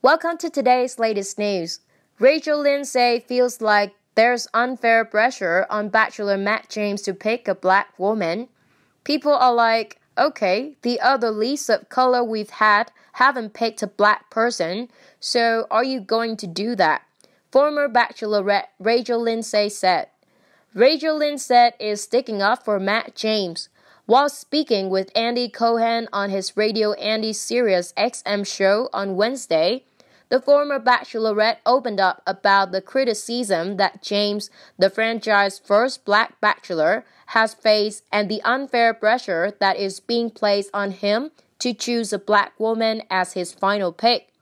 Welcome to today's latest news. Rachel Lindsay feels like there's unfair pressure on Bachelor Matt James to pick a black woman. People are like, okay, the other least of color we've had haven't picked a black person, so are you going to do that? Former Bachelorette Rachel Lindsay said. Rachel Lindsay is sticking up for Matt James. While speaking with Andy Cohen on his Radio Andy Sirius XM show on Wednesday, the former bachelorette opened up about the criticism that James, the franchise's first black bachelor, has faced and the unfair pressure that is being placed on him to choose a black woman as his final pick.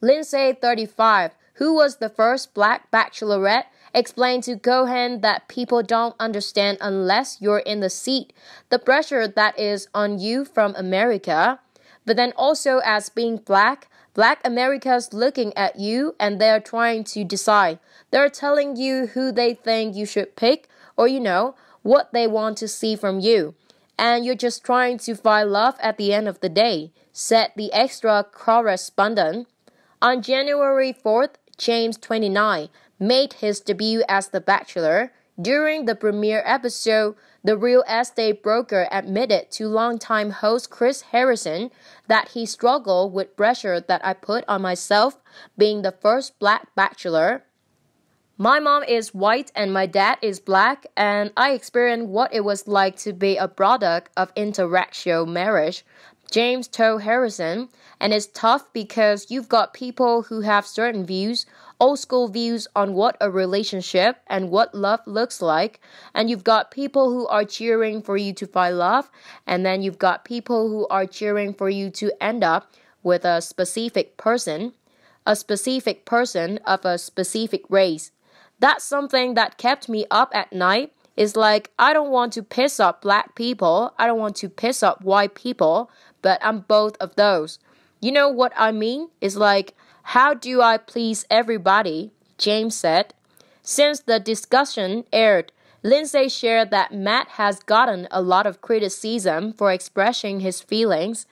Lindsay, 35, who was the first black bachelorette, explained to Cohen that people don't understand unless you're in the seat the pressure that is on you from America. But then also as being black, Black America's looking at you and they're trying to decide. They're telling you who they think you should pick or, you know, what they want to see from you. And you're just trying to find love at the end of the day, said the extra correspondent. On January 4th, James 29 made his debut as The Bachelor. During the premiere episode, the real estate broker admitted to longtime host Chris Harrison that he struggled with pressure that I put on myself being the first black bachelor. My mom is white and my dad is black, and I experienced what it was like to be a product of interracial marriage. James told Harrison, and it's tough because you've got people who have certain views old school views on what a relationship and what love looks like. And you've got people who are cheering for you to find love. And then you've got people who are cheering for you to end up with a specific person, a specific person of a specific race. That's something that kept me up at night. Is like, I don't want to piss off black people, I don't want to piss off white people, but I'm both of those. You know what I mean? It's like, how do I please everybody? James said. Since the discussion aired, Lindsay shared that Matt has gotten a lot of criticism for expressing his feelings.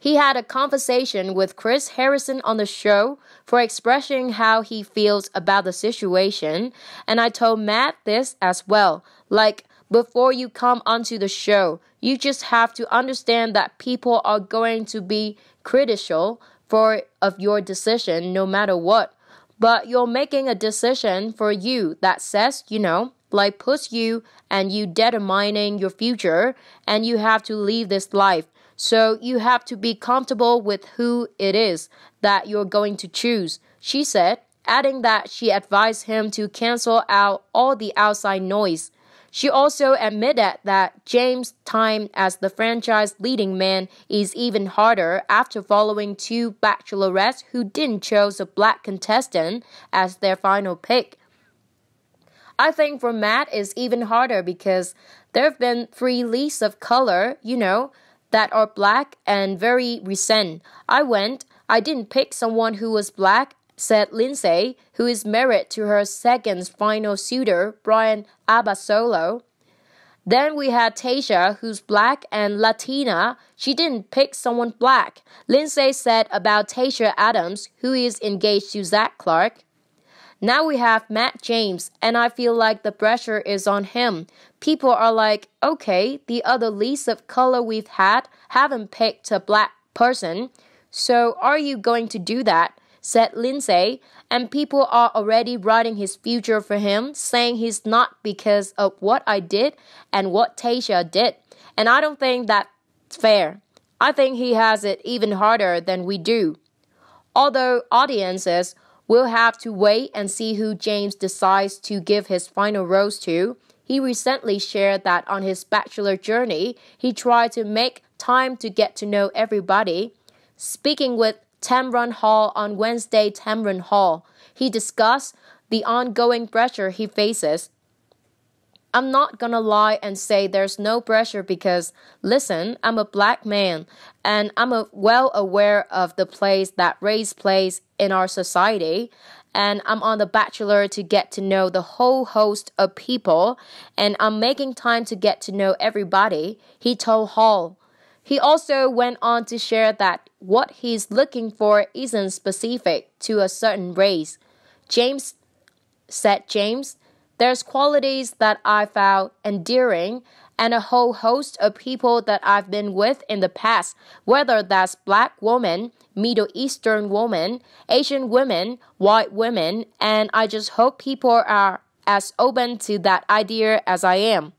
He had a conversation with Chris Harrison on the show for expressing how he feels about the situation, and I told Matt this as well. Like, before you come onto the show, you just have to understand that people are going to be critical for of your decision no matter what. But you're making a decision for you that says, you know, like puts you and you determining your future and you have to leave this life. So you have to be comfortable with who it is that you're going to choose, she said, adding that she advised him to cancel out all the outside noise. She also admitted that James' time as the franchise leading man is even harder after following two bachelorettes who didn't choose a black contestant as their final pick. I think for Matt it's even harder because there have been three leads of color, you know, that are black and very recent. I went, I didn't pick someone who was black said Lindsay, who is married to her second final suitor, Bryan Abasolo. Then we had Tayshia, who's black and Latina. She didn't pick someone black. Lindsay said about Tayshia Adams, who is engaged to Zac Clark. Now we have Matt James, and I feel like the pressure is on him. People are like, okay, the other least of color we've had haven't picked a black person. So are you going to do that? said Lindsay, and people are already writing his future for him, saying he's not because of what I did and what Tayshia did. And I don't think that's fair. I think he has it even harder than we do. Although audiences will have to wait and see who James decides to give his final rose to, he recently shared that on his bachelor journey, he tried to make time to get to know everybody. Speaking with Tamron Hall on Wednesday, Tamron Hall. He discussed the ongoing pressure he faces. I'm not gonna lie and say there's no pressure because, listen, I'm a black man and I'm well aware of the place that race plays in our society. And I'm on The Bachelor to get to know the whole host of people, and I'm making time to get to know everybody, he told Hall. He also went on to share that what he's looking for isn't specific to a certain race. James said James, there's qualities that I found endearing and a whole host of people that I've been with in the past, whether that's black women, Middle Eastern women, Asian women, white women, and I just hope people are as open to that idea as I am.